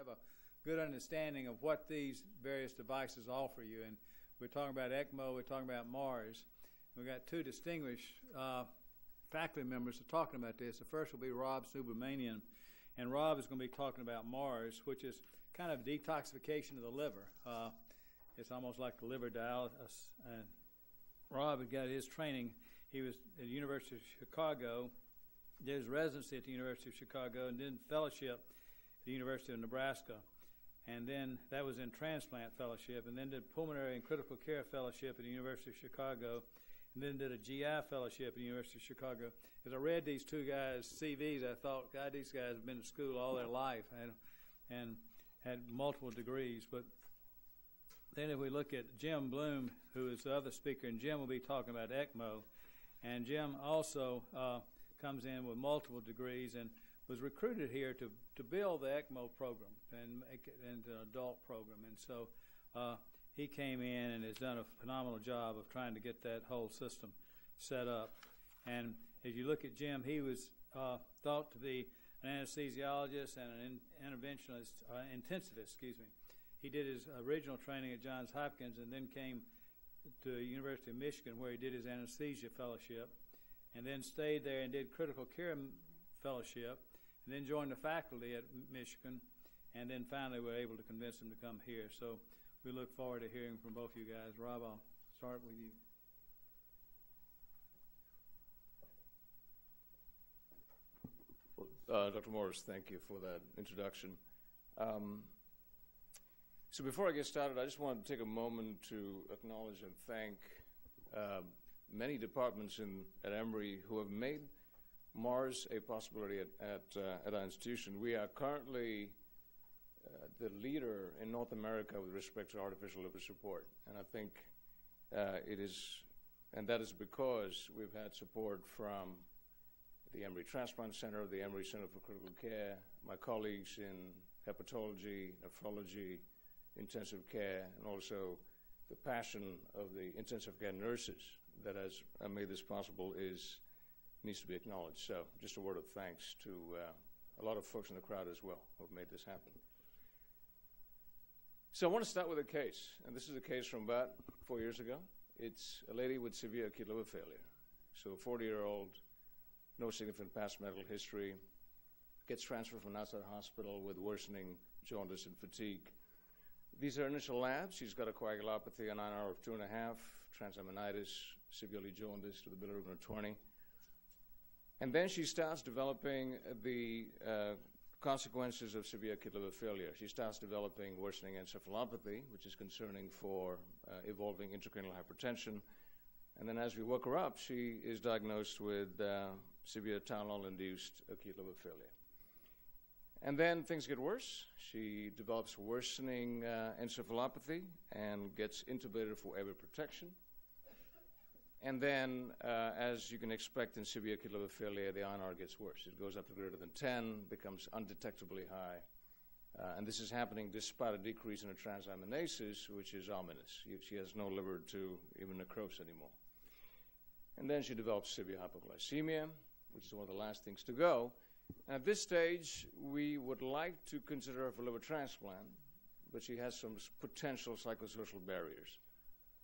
have a good understanding of what these various devices offer you. And we're talking about ECMO, we're talking about Mars. We've got two distinguished uh, faculty members talking about this. The first will be Ram Subramanian, and Ram is going to be talking about Mars, which is kind of detoxification of the liver. Uh, it's almost like the liver dialysis. And Ram had got his training. He was at the University of Chicago, did his residency at the University of Chicago, and then fellowship the University of Nebraska. And then that was in transplant fellowship, and then did pulmonary and critical care fellowship at the University of Chicago and then did a GI fellowship at the University of Chicago. As I read these two guys' CVs, I thought, God, these guys have been to school all their life and and had multiple degrees. But then if we look at Jim Blum, who is the other speaker, and Jim will be talking about ECMO, and Jim also uh, comes in with multiple degrees and was recruited here to, to build the ECMO program and make it into an adult program. And so uh, he came in and has done a phenomenal job of trying to get that whole system set up. And if you look at Jim, he was uh, thought to be an anesthesiologist and an in- interventionist, uh, intensivist, excuse me. He did his original training at Johns Hopkins and then came to the University of Michigan where he did his anesthesia fellowship and then stayed there and did critical care fellowship and then joined the faculty at Michigan and then finally we were able to convince him to come here. So we look forward to hearing from both you guys. Ram, I'll start with you. Uh, Dr. Morris, thank you for that introduction. Um, so before I get started, I just want to take a moment to acknowledge and thank uh, many departments in, at Emory who have made Mars a possibility at, at, uh, at our institution. We are currently uh, the leader in North America with respect to artificial liver support. And I think uh, it is, and that is because we've had support from the Emory Transplant Center, the Emory Center for Critical Care, my colleagues in hepatology, nephrology, intensive care, and also the passion of the intensive care nurses that has made this possible is needs to be acknowledged. So, just a word of thanks to uh, a lot of folks in the crowd as well who have made this happen. So I want to start with a case, and this is a case from about four years ago. It's a lady with severe acute liver failure. So a 40-year-old, no significant past medical history, gets transferred from outside hospital with worsening jaundice and fatigue. These are initial labs. She's got a coagulopathy, an INR of two and a half, transaminitis, severely jaundiced with a bilirubin of 20. And then she starts developing the uh, consequences of severe acute liver failure. She starts developing worsening encephalopathy, which is concerning for uh, evolving intracranial hypertension. And then as we work her up, she is diagnosed with uh, severe Tylenol-induced acute liver failure. And then things get worse. She develops worsening uh, encephalopathy and gets intubated for airway protection. And then, uh, as you can expect in severe failure, the INR gets worse. It goes up to greater than 10, becomes undetectably high. Uh, and this is happening despite a decrease in her transaminases, which is ominous. She has no liver to even necrose anymore. And then she develops severe hypoglycemia, which is one of the last things to go. And at this stage, we would like to consider her for liver transplant, but she has some potential psychosocial barriers.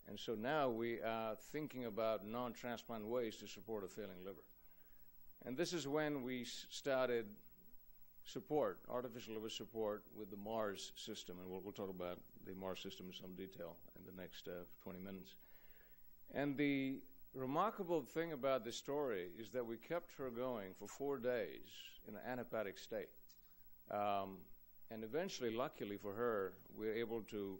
And so now we are thinking about non transplant ways to support a failing liver. And this is when we started support, artificial liver support, with the MARS system. And we'll, we'll talk about the MARS system in some detail in the next uh, 20 minutes. And the remarkable thing about this story is that we kept her going for four days in an anhepatic state. Um, and eventually, luckily for her, we were able to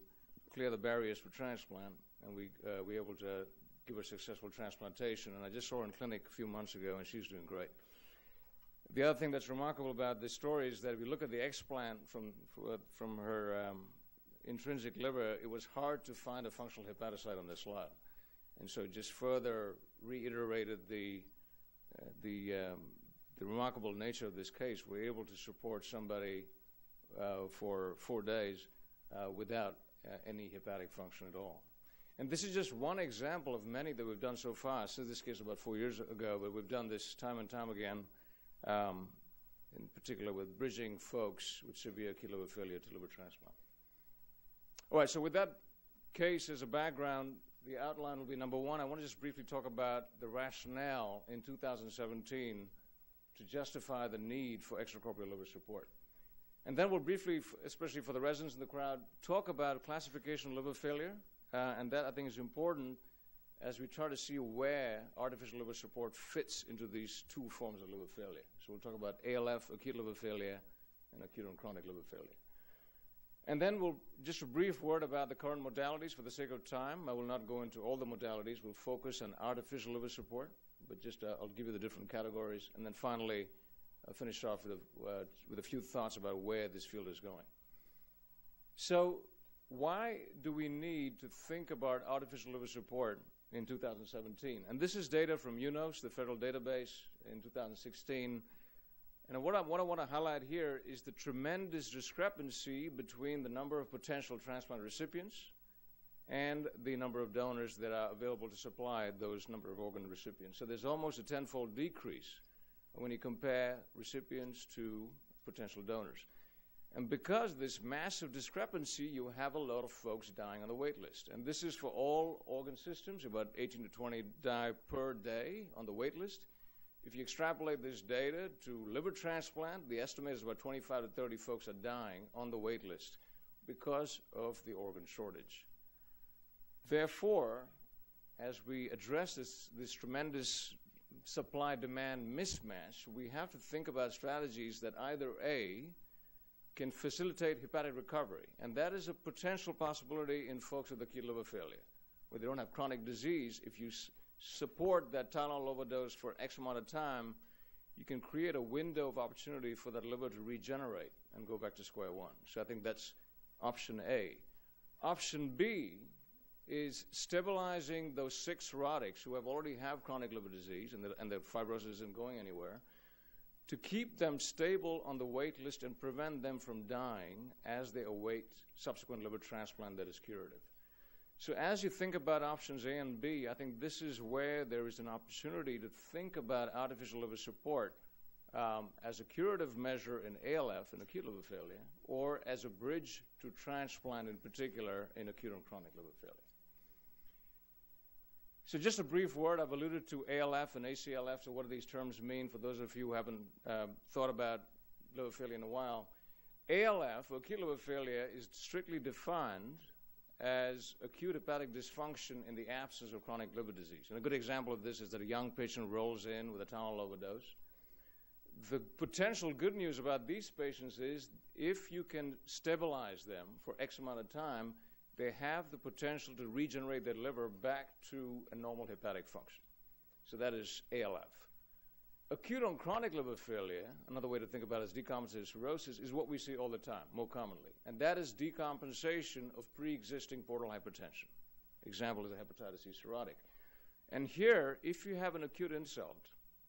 clear the barriers for transplant and we uh, were able to give her successful transplantation. And I just saw her in clinic a few months ago, and she's doing great. The other thing that's remarkable about this story is that if you look at the explant from from her um, intrinsic liver, it was hard to find a functional hepatocyte on this slide, and so just further reiterated the uh, the um, the remarkable nature of this case. We're able to support somebody uh, for four days uh, without uh, any hepatic function at all. And this is just one example of many that we've done so far. Since this case about four years ago, but we've done this time and time again. Um, in particular with bridging folks with severe liver failure to liver transplant. All right, so with that case as a background, the outline will be number one. I want to just briefly talk about the rationale in 2017 to justify the need for extracorporeal liver support. And then we'll briefly, especially for the residents in the crowd, talk about classification of liver failure, uh, and that I think is important as we try to see where artificial liver support fits into these two forms of liver failure. So we'll talk about ALF, acute liver failure, and acute and chronic liver failure. And then we'll just a brief word about the current modalities for the sake of time. I will not go into all the modalities. We'll focus on artificial liver support, but just uh, I'll give you the different categories. And then finally, I'll finish off with a, uh, with a few thoughts about where this field is going. So, why do we need to think about artificial liver support in 2017. And this is data from UNOS, the federal database, in 2016. And what I, what I want to highlight here is the tremendous discrepancy between the number of potential transplant recipients and the number of donors that are available to supply those number of organ recipients. So there's almost a tenfold decrease when you compare recipients to potential donors. And because of this massive discrepancy, you have a lot of folks dying on the wait list. And this is for all organ systems, about 18 to 20 die per day on the wait list. If you extrapolate this data to liver transplant, the estimate is about 25 to 30 folks are dying on the wait list because of the organ shortage. Therefore, as we address this, this tremendous supply demand mismatch, we have to think about strategies that either A, can facilitate hepatic recovery. And that is a potential possibility in folks with acute liver failure, where they don't have chronic disease. If you support that Tylenol overdose for X amount of time, you can create a window of opportunity for that liver to regenerate and go back to square one. So I think that's option A. Option B is stabilizing those six cirrhotics who have already have chronic liver disease and the, and the fibrosis isn't going anywhere to keep them stable on the wait list and prevent them from dying as they await subsequent liver transplant that is curative. So, as you think about options A and B, I think this is where there is an opportunity to think about artificial liver support um, as a curative measure in ALF and acute liver failure, or as a bridge to transplant in particular in acute and chronic liver failure. So just a brief word. I've alluded to ALF and ACLF. So what do these terms mean for those of you who haven't uh, thought about liver failure in a while? ALF, or acute liver failure, is strictly defined as acute hepatic dysfunction in the absence of chronic liver disease. And a good example of this is that a young patient rolls in with a Tylenol overdose. The potential good news about these patients is if you can stabilize them for X amount of time, they have the potential to regenerate their liver back to a normal hepatic function. So that is ALF. Acute on chronic liver failure, another way to think about it is decompensated cirrhosis, is what we see all the time, more commonly. And that is decompensation of pre existing portal hypertension. Example is a hepatitis C cirrhotic. And here, if you have an acute insult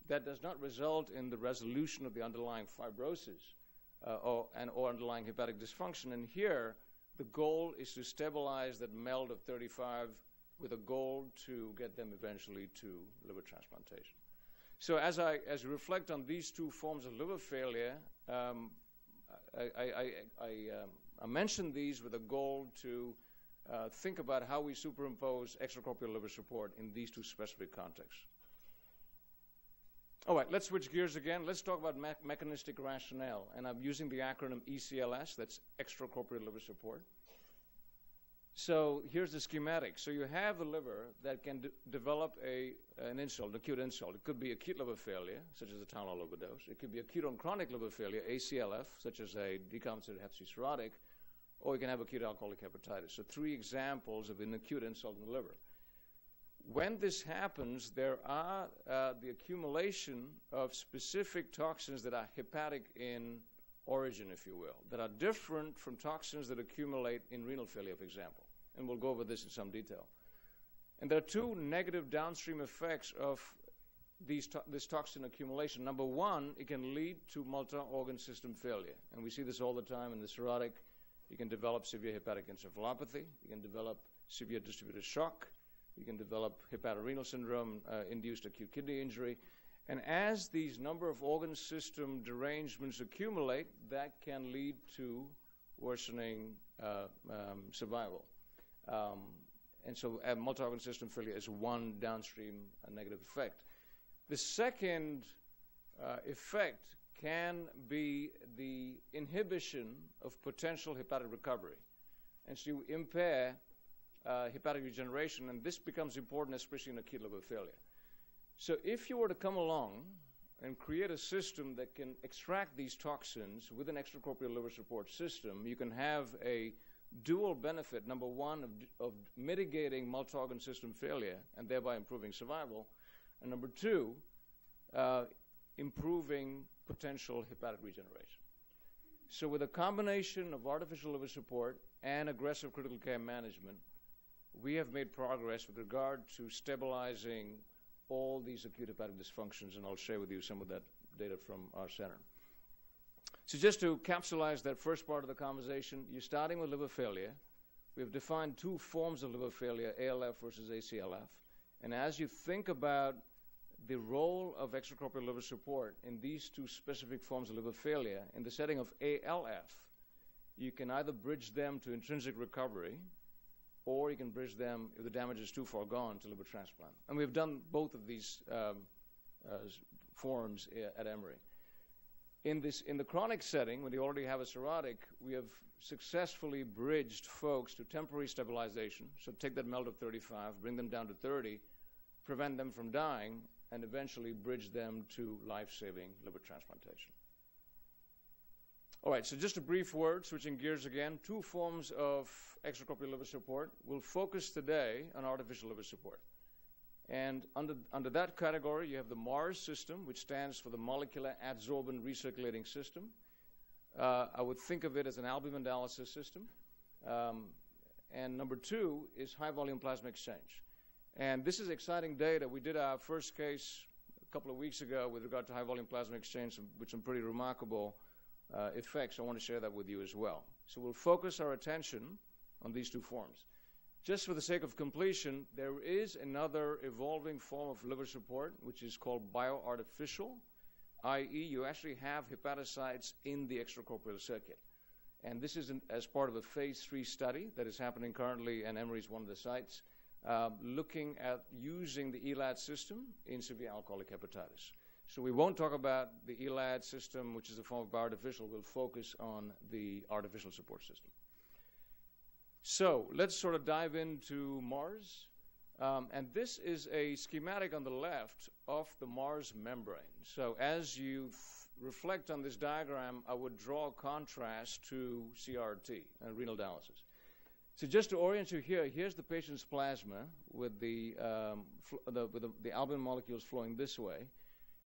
that does not result in the resolution of the underlying fibrosis uh, or, and, or underlying hepatic dysfunction, and here the goal is to stabilize that MELD of 35 with a goal to get them eventually to liver transplantation. So as I, as reflect on these two forms of liver failure, um, I, I, I, um, I mention these with a goal to uh, think about how we superimpose extracorporeal liver support in these two specific contexts. All right, let's switch gears again. Let's talk about me- mechanistic rationale. And I'm using the acronym ECLS, that's extracorporeal liver support. So here's the schematic. So you have a liver that can de- develop a, an insult, an acute insult. It could be acute liver failure, such as a Tylenol overdose. It could be acute on chronic liver failure, ACLF, such as a decompensated hep C cirrhotic, or you can have acute alcoholic hepatitis. So three examples of an acute insult in the liver. When this happens, there are uh, the accumulation of specific toxins that are hepatic in origin, if you will, that are different from toxins that accumulate in renal failure, for example. And we'll go over this in some detail. And there are two negative downstream effects of these to- this toxin accumulation. Number one, it can lead to multi organ system failure. And we see this all the time in the cirrhotic. You can develop severe hepatic encephalopathy, you can develop severe distributive shock, you can develop hepatorenal syndrome, uh, induced acute kidney injury. And as these number of organ system derangements accumulate, that can lead to worsening uh, um, survival. Um, and so uh, multi-organ system failure is one downstream uh, negative effect. The second uh, effect can be the inhibition of potential hepatic recovery. And so you impair uh, hepatic regeneration, and this becomes important, especially in acute liver failure. So if you were to come along and create a system that can extract these toxins with an extracorporeal liver support system, you can have a dual benefit number one, of, of mitigating multi organ system failure and thereby improving survival, and number two, uh, improving potential hepatic regeneration. So, with a combination of artificial liver support and aggressive critical care management, we have made progress with regard to stabilizing all these acute hepatic dysfunctions, and I'll share with you some of that data from our center. So, just to capsulize that first part of the conversation, you're starting with liver failure. We've defined two forms of liver failure, ALF versus ACLF. And as you think about the role of extracorporeal liver support in these two specific forms of liver failure, in the setting of ALF, you can either bridge them to intrinsic recovery, or you can bridge them, if the damage is too far gone, to liver transplant. And we've done both of these um, uh, forms at Emory. In, this, in the chronic setting, when you already have a cirrhotic, we have successfully bridged folks to temporary stabilization. So take that MELD of 35, bring them down to 30, prevent them from dying, and eventually bridge them to life-saving liver transplantation. All right, so just a brief word, switching gears again. Two forms of extracorporeal liver support. We'll focus today on artificial liver support. And under, under that category, you have the MARS system, which stands for the Molecular Adsorbent Recirculating System. Uh, I would think of it as an albumin dialysis system. Um, and number two is high volume plasma exchange. And this is exciting data. We did our first case a couple of weeks ago with regard to high volume plasma exchange with some pretty remarkable uh, effects. I want to share that with you as well. So we'll focus our attention on these two forms. Just for the sake of completion, there is another evolving form of liver support, which is called bioartificial, i.e., you actually have hepatocytes in the extracorporeal circuit. And this is an, as part of a phase three study that is happening currently, and Emory is one of the sites uh, looking at using the ELAD system in severe alcoholic hepatitis. So we won't talk about the ELAD system, which is a form of bioartificial. We'll focus on the artificial support system. So let's sort of dive into Mars. Um, and this is a schematic on the left of the Mars membrane. So as you reflect on this diagram, I would draw a contrast to CRRT, uh, renal dialysis. So just to orient you here, here's the patient's plasma with the, um, the, with the, the albumin molecules flowing this way.